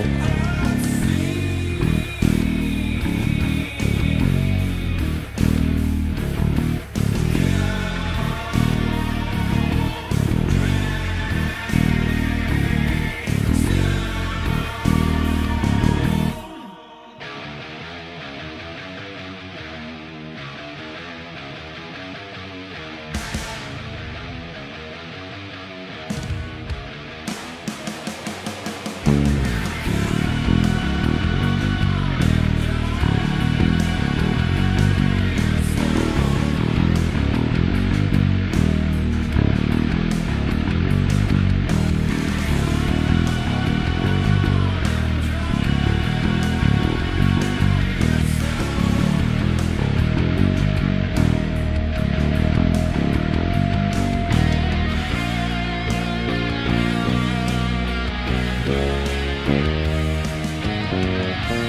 Thank you. Thank you.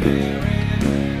Spirit.